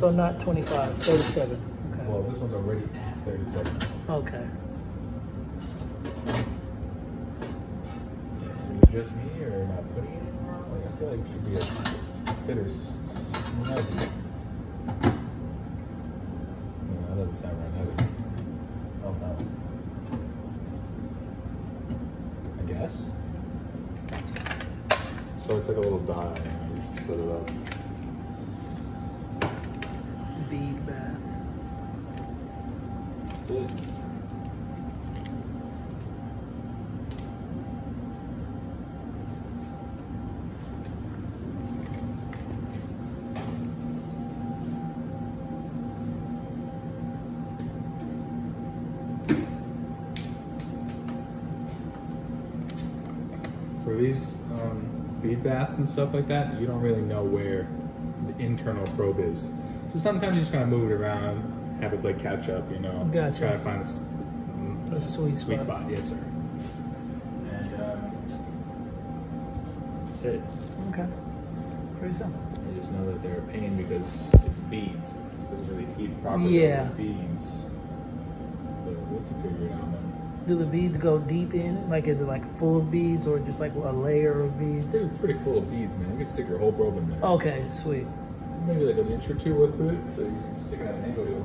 So not 25, 37. Okay. Well, this one's already at 37. Okay. Is it just me or am I putting it in wrong? Like, I feel like it should be a fitter snug. No, that doesn't sound right either. Oh no. I guess. So it's like a little die, and you set it up. For these um, bead baths and stuff like that, you don't really know where the internal probe is. So sometimes you just kind of move it around, have it like catch up, you know. Gotcha. Try to find a, sweet sweet spot. spot. Yes, sir. And um, that's it. Okay. Pretty simple. I just know that they're a pain because it's beads. It doesn't really heat properly Yeah. beads. But we can figure it out, man. Do the beads go deep in? Like, is it like full of beads or just like a layer of beads? Pretty, pretty full of beads, man. You can stick your whole probe in there. Okay, sweet. Maybe like an inch or two of it, so you can stick it at an angle.